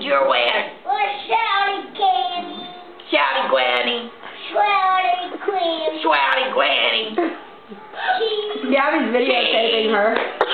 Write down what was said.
named your winner? Well, Shouty Granny. Shouty Granny. Shouty Queen. Shouty Granny. Gabby's videotaping her.